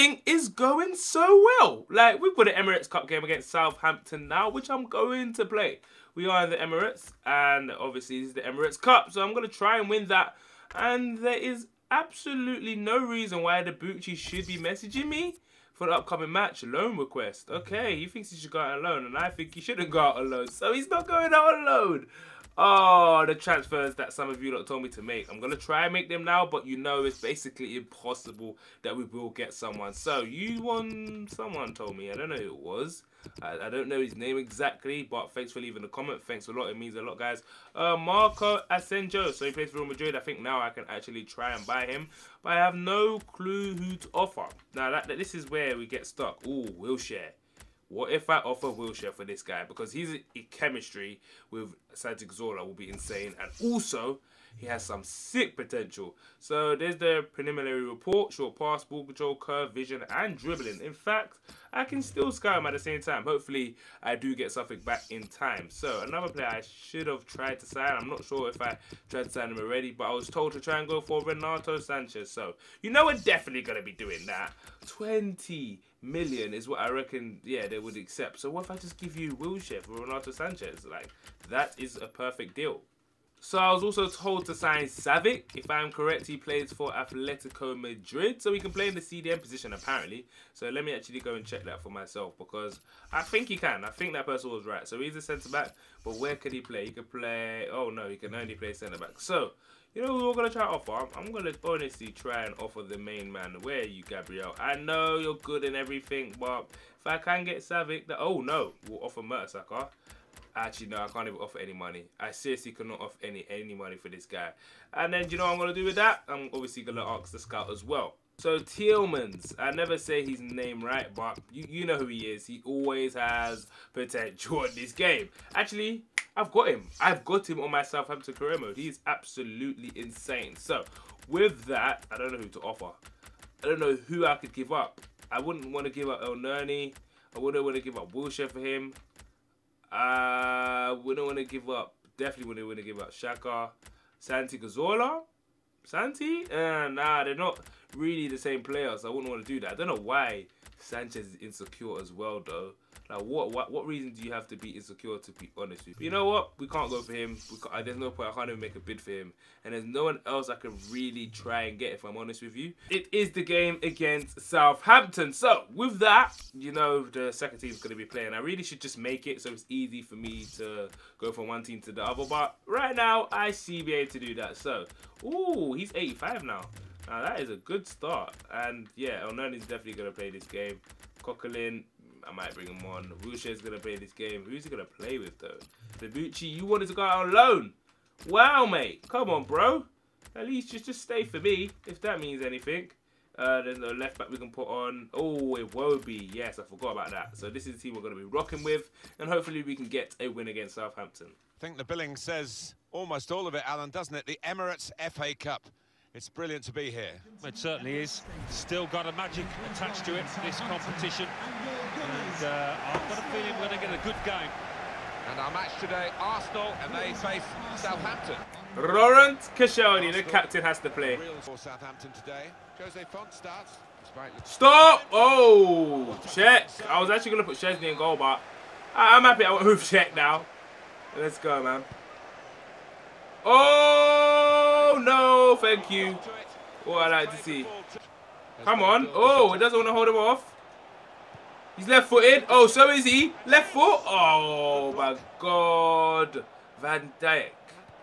everything is going so well. Like, we've got an Emirates Cup game against Southampton now, which I'm going to play. We are in the Emirates, and obviously, it's the Emirates Cup, so I'm going to try and win that. And there is absolutely no reason why Debuchy should be messaging me for the upcoming match. Loan request. Okay, he thinks he should go out alone, and I think he shouldn't go out alone, so he's not going out alone. Oh, the transfers that some of you lot told me to make. I'm going to try and make them now, but you know it's basically impossible that we will get someone. So, you want someone told me. I don't know who it was. I, I, don't know his name exactly, but thanks for leaving the comment. Thanks a lot. It means a lot, guys. Uh, Marco Asensio. So, he plays for Real Madrid. I think now I can actually try and buy him, but I have no clue who to offer. Now, that, that this is where we get stuck. Ooh, Wilshere. What if I offer Wilshere for this guy? Because his chemistry with Santi Cazorla will be insane. And also, he has some sick potential. So there's the preliminary report. Short pass, ball control, curve, vision, and dribbling. In fact, I can still scout him at the same time. Hopefully, I do get something back in time. So another player I should have tried to sign. I'm not sure if I tried to sign him already. But I was told to try and go for Renato Sanches. So, you know we're definitely going to be doing that. 20 million is what I reckon, yeah, they would accept. So what if I just give you Wilshere for Renato Sanches? Like, that is a perfect deal. So I was also told to sign Savic. If I'm correct, he plays for Atletico Madrid. So he can play in the CDM position, apparently. So let me actually go and check that for myself because I think he can. I think that person was right. So he's a centre-back, but where could he play? He could play... Oh, no, he can only play centre-back. So you know we're gonna try to offer? I'm gonna honestly try and offer the main man. Where are you, Gabriel? I know you're good and everything, but if I can get Savic, that oh no, we'll offer Mertesacker. Actually, no, I can't even offer any money. I seriously cannot offer any any money for this guy. And then, do you know what I'm gonna do with that? I'm obviously gonna ask the scout as well. So Tielemans, I never say his name right, but you, you know who he is. He always has potential in this game. Actually, I've got him. I've got him on my Southampton career mode. He's absolutely insane. So, with that, I don't know who to offer. I don't know who I could give up. I wouldn't want to give up Elneny. I wouldn't want to give up Wilshere for him. I wouldn't want to give up, definitely wouldn't want to give up Xhaka. Santi Cazorla? Santi? Uh, nah, they're not really the same players. I wouldn't want to do that. I don't know why Sanchez is insecure as well, though. Like, what, what what reason do you have to be insecure, to be honest with you? You know what? We can't go for him. Uh, there's no point. I can't even make a bid for him. And there's no one else I can really try and get, if I'm honest with you. It is the game against Southampton. So, with that, you know, the second team is going to be playing. I really should just make it so it's easy for me to go from one team to the other. But right now, I see be able to do that. So, ooh, he's 85 now. Now, that is a good start. And, yeah, is definitely going to play this game. Coquelin, I might bring him on. is going to play this game. Who's he going to play with, though? Debuchy, you wanted to go out on loan. Wow, mate. Come on, bro. At least just, just stay for me, if that means anything. Uh, there's no left back we can put on. Oh, it will be. Yes, I forgot about that. So this is the team we're going to be rocking with. And hopefully we can get a win against Southampton. I think the billing says almost all of it, Alan, doesn't it? The Emirates FA Cup. It's brilliant to be here. It certainly is. Still got a magic attached to it, this competition. And uh, I've got a feeling we're going to get a good game. And our match today, Arsenal, and they face Southampton. Laurent Koscielny, the captain, has to play. For Southampton today, Jose Fonte starts. Stop! Oh, Cech. I was actually going to put Szczesny in goal, but I'm happy I went with Cech now. Let's go, man. Oh, no, thank you. Oh, I like to see. Come on. Oh, it doesn't want to hold him off. He's left-footed. Oh, so is he. Left foot. Oh, my God. Van Dijk.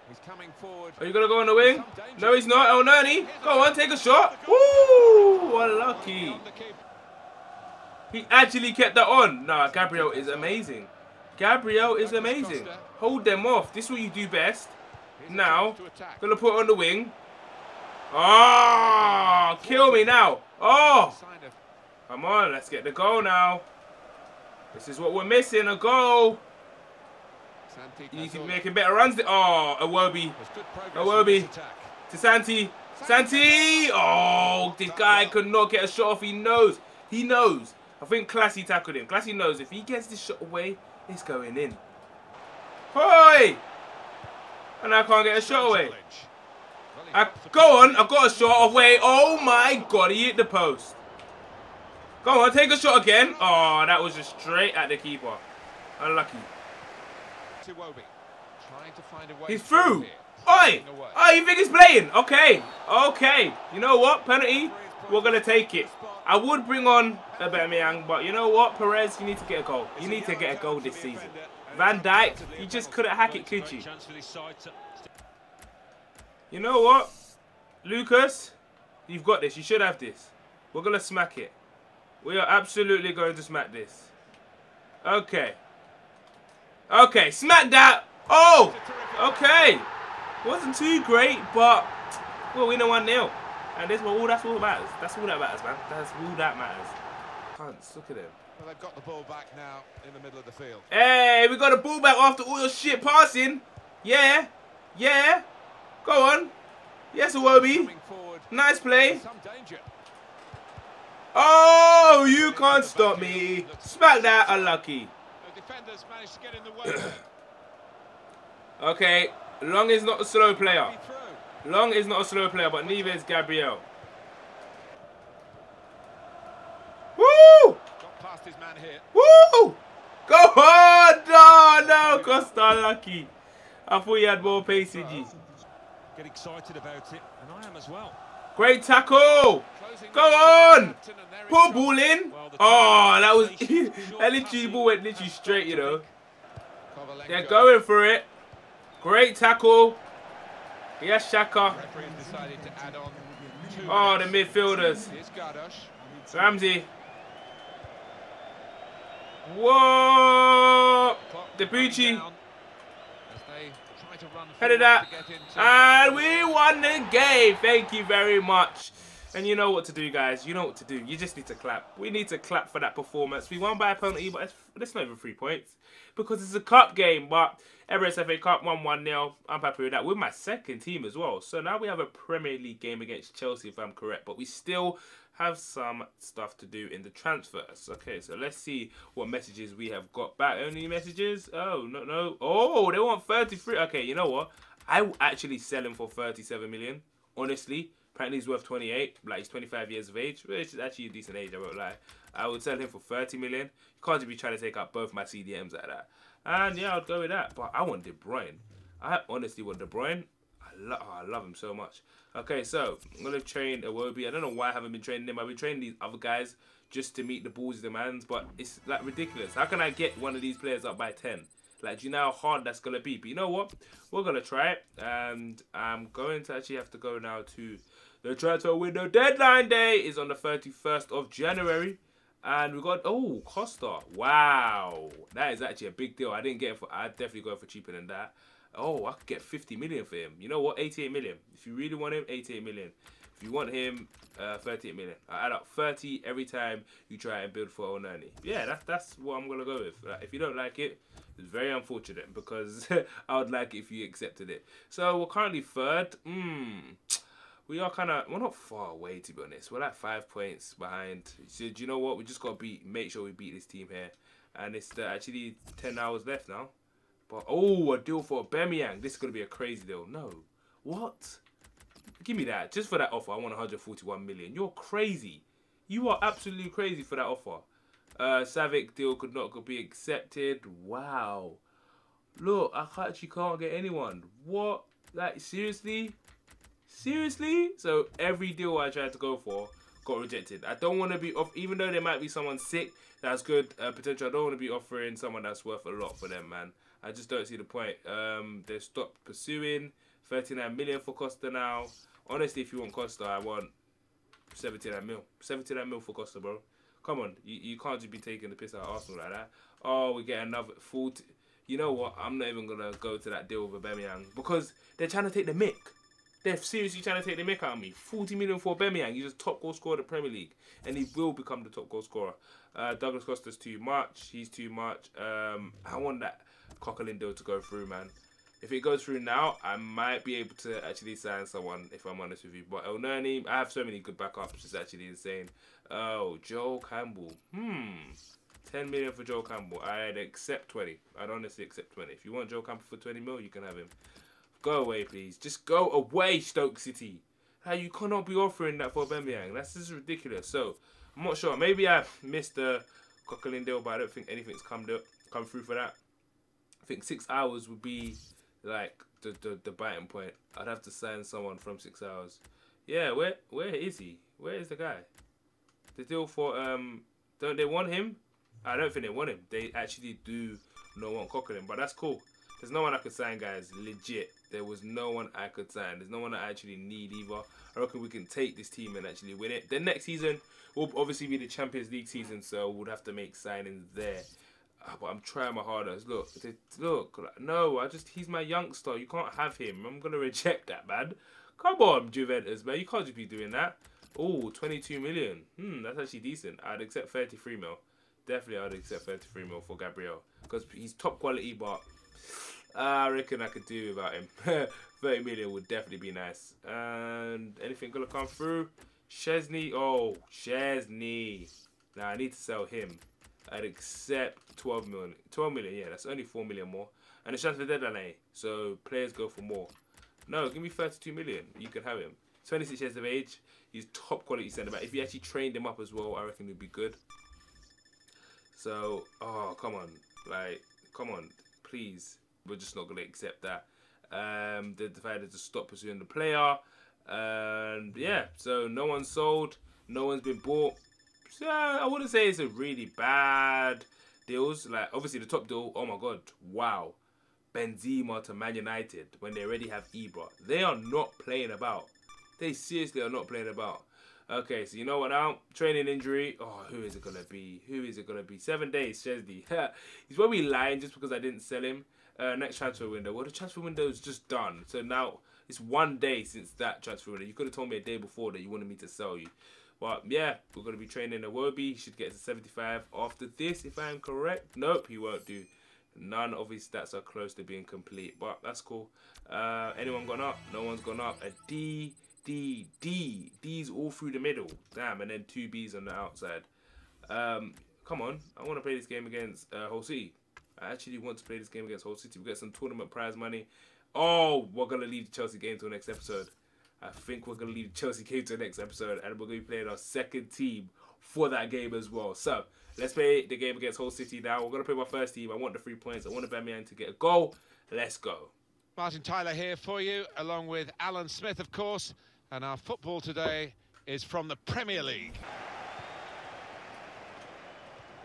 He's coming forward. Are you going to go on the wing? No, he's not. Oh, Nani. Go on, take a shot. Woo! What lucky. He actually kept that on. Nah, Gabriel is amazing. Gabriel is amazing. Hold them off. This is what you do best. Now, gonna put on the wing. Oh, kill me now. Oh, come on, let's get the goal now. This is what we're missing, a goal. You need to making better runs. Oh, Iwobi. Iwobi. To Santi. Santi! Oh, this guy could not get a shot off. He knows. He knows. I think Clasie tackled him. Clasie knows if he gets this shot away, it's going in. Hoi! And I can't get a shot away. I, go on, I've got a shot away. Oh my god, he hit the post. Go on, take a shot again. Oh, that was just straight at the keeper. Unlucky. He's through. Oi! Oh, you think he's playing? Okay. Okay. You know what? Penalty. We're going to take it. I would bring on Aubameyang, but you know what? Perez, you need to get a goal. You need to get a goal this season. Van Dijk, you just couldn't hack it, could you? You know what? Lucas, you've got this. You should have this. We're going to smack it. We are absolutely going to smack this. Okay. Okay, smack that. Oh, okay. Wasn't too great, but well, we know 1-0. And this all that's all that matters. That's all that matters, man. That's all that matters. Can't look at him. Well, they've got the ball back now in the middle of the field. Hey, we got the ball back after all your shit passing. Yeah. Yeah. Go on. Yes, Iwobi. Nice play. Oh, you can't stop me. Smack that, unlucky. okay, Long is not a slow player. Long is not a slow player, but neither is Gabriel. Woo! Woo! Go on! No, no, Costa lucky. I thought you had more pace in you. Get excited about it, and I am as well. Great tackle! Go on! Put ball in! Oh, ah, that was... that literally ball went literally straight, you know. They're going for it. Great tackle. Yes, Xhaka. Oh, the ah, midfielders. Ramsey. Whoa! Debuchy. Headed that. And we won the game. Thank you very much. And you know what to do, guys. You know what to do. You just need to clap. We need to clap for that performance. We won by a penalty, but it's, it's not even three points. Because it's a cup game. But Emirates FA Cup 1-1-0. I'm happy with that. With my second team as well. So now we have a Premier League game against Chelsea, if I'm correct. But we still have some stuff to do in the transfers. Okay, so let's see what messages we have got back. Only messages? Oh, no, no. Oh, they want 33. Okay, you know what? I will actually sell him for 37 million, honestly. Apparently he's worth 28, like he's 25 years of age, which is actually a decent age, I won't lie. I would sell him for 30 million. You can't be trying to take out both my CDMs like that. And yeah, I'd go with that. But I want De Bruyne. I honestly want De Bruyne. I, lo oh, I love him so much. Okay, so I'm going to train Iwobi. I don't know why I haven't been training him. I've been training these other guys just to meet the Bulls' demands, but it's like ridiculous. How can I get one of these players up by 10? Like, do you know how hard that's going to be? But you know what? We're going to try it. And I'm going to actually have to go now to the transfer window deadline day is on the 31st of January. And we got, oh, Costa. Wow. That is actually a big deal. I didn't get it for, I'd definitely go for cheaper than that. Oh, I could get 50 million for him. You know what? 88 million. If you really want him, 88 million. If you want him, uh, 38 million. I add up 30 every time you try and build for Onani. Yeah, that's that's what I'm gonna go with. Like, if you don't like it, it's very unfortunate because I would like it if you accepted it. So we're currently third. Hmm we are kind of we're not far away to be honest. We're like five points behind. So do you know what? We just got to beat, make sure we beat this team here, and it's the, actually ten hours left now. But oh, a deal for Aubameyang. This is gonna be a crazy deal. No, what? Give me that just for that offer. I want 141 million. You're crazy. You are absolutely crazy for that offer. Uh, Savic deal could not be accepted. Wow. Look, I actually can't get anyone. What? Like seriously? Seriously? So every deal I tried to go for got rejected. I don't want to be off, even though there might be someone sick that's good uh, potential. I don't want to be offering someone that's worth a lot for them, man. I just don't see the point. Um, they stopped pursuing. 39 million for Costa now. Honestly, if you want Costa, I want 79 mil. 79 mil for Costa, bro. Come on, you, you can't just be taking the piss out of Arsenal like that. Oh, we get another 40. You know what? I'm not even going to go to that deal with Aubameyang because they're trying to take the mick. They're seriously trying to take the mick out of me. 40 million for Aubameyang. He's a top goal scorer in the Premier League. And he will become the top goal scorer. Uh, Douglas Costa's too much. He's too much. Um, I want that Coquelin deal to go through, man. If it goes through now, I might be able to actually sign someone, if I'm honest with you. But Elneny, I have so many good backups. It's actually insane. Oh, Joel Campbell. Hmm. 10 million for Joel Campbell. I'd accept 20. I'd honestly accept 20. If you want Joel Campbell for 20 mil, you can have him. Go away, please. Just go away, Stoke City. How you cannot be offering that for Aubameyang. That's just ridiculous. So, I'm not sure. Maybe I missed the Coquelin deal, but I don't think anything's come do- come through for that. I think six hours would be like the, the the biting point. I'd have to sign someone from six hours. Yeah, where where is he? Where is the guy? The deal for um, don't they want him? I don't think they want him. They actually do not want Coquelin, but that's cool. There's no one I could sign, guys. Legit. There was no one I could sign. There's no one I actually need either. I reckon we can take this team and actually win it. The next season will obviously be the Champions League season, so we'll have to make signings there. Uh, but I'm trying my hardest. Look, look, no, I just he's my youngster. You can't have him. I'm gonna reject that, man. Come on, Juventus, man. You can't just be doing that. Oh, 22 million. Hmm, that's actually decent. I'd accept 33 mil. Definitely, I'd accept 33 mil for Gabriel because he's top quality, but I reckon I could do without him. 30 million would definitely be nice. And anything gonna come through? Szczesny. Oh, Szczesny. Now I need to sell him. I'd accept 12 million. 12 million, yeah, that's only 4 million more. And the transfer deadline, eh? So players go for more. No, give me 32 million. You can have him. 26 years of age. He's top quality centre back. If you actually trained him up as well, I reckon he'd be good. So, oh, come on. Like, come on. Please we're just not going to accept that. Um, they decided to stop pursuing the player. And yeah, so no one's sold, no one's been bought. So I wouldn't say it's a really bad deals. Like obviously the top deal, oh my god, wow. Benzema to Man United when they already have Ibra. They are not playing about. They seriously are not playing about. Okay, so you know what now? Training injury. Oh, who is it gonna be? Who is it gonna be? Seven days, Szczesny. He's probably lying just because I didn't sell him uh, next transfer window. Well, the transfer window is just done. So now it's one day since that transfer window. You could have told me a day before that you wanted me to sell you. But yeah, we're going to be training Iwobi. He should get to 75 after this, if I'm correct. Nope, he won't do. None of his stats are close to being complete, but that's cool. Uh, anyone gone up? No one's gone up. A D, D, D. D's all through the middle. Damn, and then two B's on the outside. Um, come on, I want to play this game against uh. I actually want to play this game against Hull City. We get some tournament prize money. Oh, we're gonna leave the Chelsea game to the next episode. I think we're gonna leave the Chelsea game to the next episode, and we're gonna be playing our second team for that game as well. So let's play the game against Hull City now. We're gonna play my first team. I want the three points. I want Bamian to get a goal. Let's go. Martin Tyler here for you, along with Alan Smith, of course. And our football today is from the Premier League.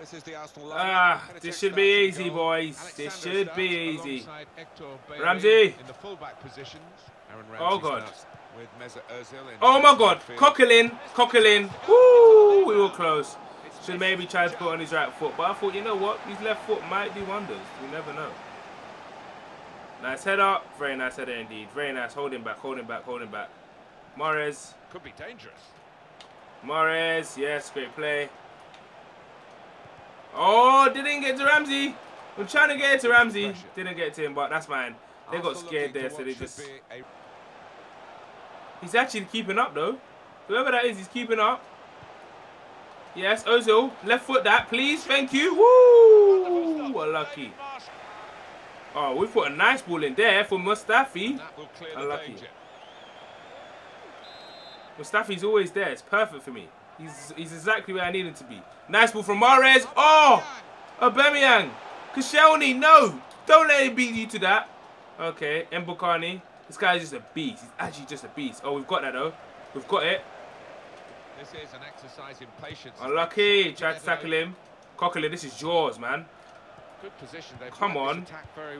This is the Arsenal line. Ah, this should be easy, boys. Alexander this should be easy. Ramsey. In the fullback positions. oh God. oh my God. Coquelin. Coquelin. Woo! We were close. Should maybe try to put on his right foot, but I thought, you know what? His left foot might do wonders. We never know. Nice head up. Very nice header indeed. Very nice. Holding back, holding back, holding back. Mahrez. Could be dangerous. Mahrez. Yes, great play. Oh, didn't get to Ramsey. I'm trying to get it to Ramsey. Didn't get to him, but that's fine. They got scared there, so they just... He's actually keeping up, though. Whoever that is, he's keeping up. Yes, Ozil. Left foot that, please. Thank you. Woo! Lucky. Oh, we put a nice ball in there for Mustafi. Unlucky. Mustafi's always there. It's perfect for me. He's, he's exactly where I need him to be. Nice ball from Mahrez. Oh! Aubameyang. Koscielny, no! Don't let him beat you to that. Okay, Mbokani. This guy is just a beast. He's actually just a beast. Oh, we've got that, though. We've got it. This is an exercise in patience. Unlucky. Tried to tackle him. Coquelin, this is yours, man. Good position. They've Come on.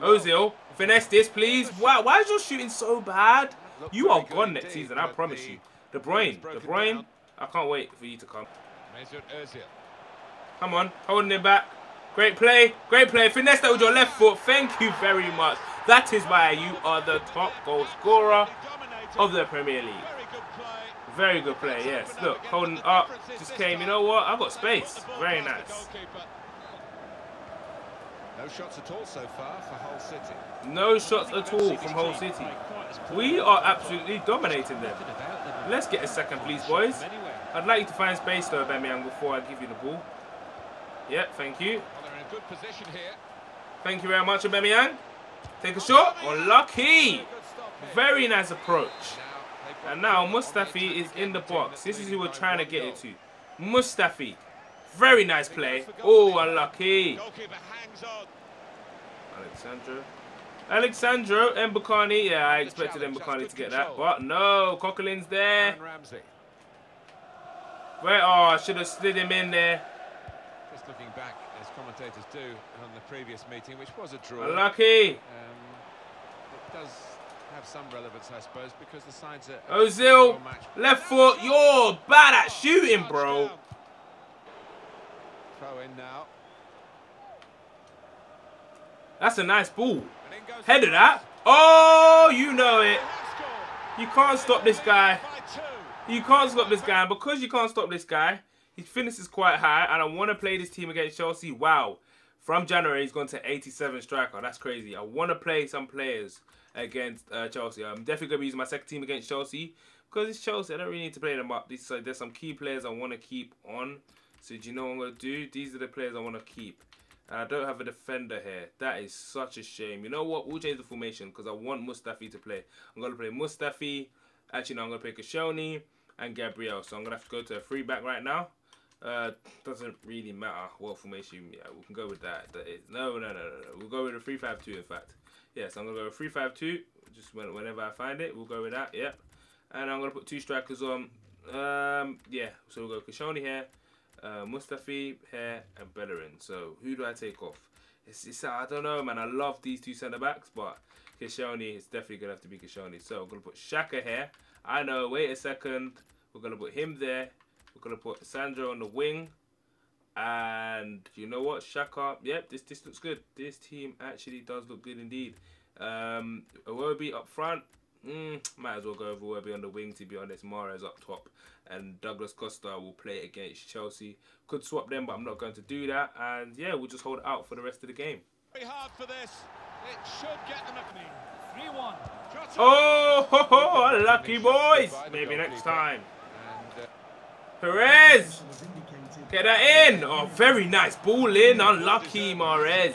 Well. Ozil, finesse this, please. Wow, why is your shooting so bad? You are gone next season, I promise you. De Bruyne. De Bruyne. I can't wait for you to come. Come on, holding him back. Great play, great play. Finesse that with your left foot. Thank you very much. That is why you are the top goal scorer of the Premier League. Very good play, yes. Look, holding up, just came. You know what? I've got space. Very nice. No shots at all so far for Hull City. No shots at all from Hull City. We are absolutely dominating them. Let's get a second, please, boys. I'd like you to find space, though, Bamian, before I give you the ball. Yeah, thank you. they're in a good position here Thank you very much, Aubameyang. Take a shot. Oh, unlucky. Very nice approach. And now Mustafi is in the box. This is who we're trying to get it to. Mustafi. Very nice play. Oh, unlucky. Alexandro. Alexandro Mbakani. Yeah, I expected Mbakani to get that. But no, Coquelin's there. Where? Oh, I should have slid him in there. Just looking back, as commentators do, on the previous meeting, which was a draw. Lucky. Um, it does have some relevance, I suppose, because the sides are... Ozil, left foot. You're bad at shooting, bro. Throw in now. That's a nice ball. Head of that. Oh, you know it. You can't stop this guy. You can't stop this guy. And because you can't stop this guy, his fitness is quite high. And I want to play this team against Chelsea. Wow. From January, he's gone to 87 striker. That's crazy. I want to play some players against uh, Chelsea. I'm definitely going to be using my second team against Chelsea. Because it's Chelsea. I don't really need to play them up. These, uh, there's some key players I want to keep on. So do you know what I'm going to do? These are the players I want to keep. And I don't have a defender here. That is such a shame. You know what? We'll change the formation because I want Mustafi to play. I'm going to play Mustafi. Actually, no, I'm going to pick Koscielny and Gabriel. So I'm going to have to go to a free back right now. Uh, doesn't really matter what formation. Yeah, we can go with that. that is, no, no, no, no, no. We'll go with a 3-5-2, in fact. Yes, I'm going to go with 3-5-2. Just when, whenever I find it, we'll go with that. Yep. And I'm going to put two strikers on. Um, yeah, so we'll go Koscielny here uh, Mustafi, here, and Bellerin. So who do I take off? It's, it's, I don't know, man. I love these two centre backs, but Koscielny is definitely gonna have to be Koscielny. So I'm gonna put Xhaka here. I know. Wait a second. We're gonna put him there. We're gonna put Sandro on the wing. And you know what, Xhaka. Yep, this this looks good. This team actually does look good indeed. Um, Iwobi up front. Mm, might as well go over Iwobi on the wing to be honest. Mahrez up top and Douglas Costa will play against Chelsea. Could swap them, but I'm not going to do that. And yeah, we'll just hold out for the rest of the game. Very hard for this. It should get them a 3-1. Oh, ho, ho, lucky boys. Maybe next time. Uh, Perez! Get that in! Oh, very nice ball in. Unlucky, Mahrez.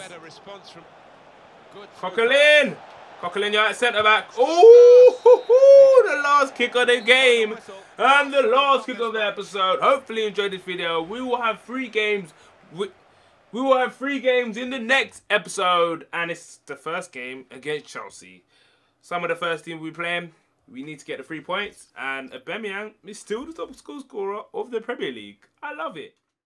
Coquelin! Coquelin, you're at centre back. Oh, the last kick of the game. And the last kick of the episode. Hopefully you enjoyed this video. We will have three games. We, will have three games in the next episode. And it's the first game against Chelsea. Some of the first team we playing. We need to get the three points. And Aubameyang is still the top score scorer of the Premier League. I love it.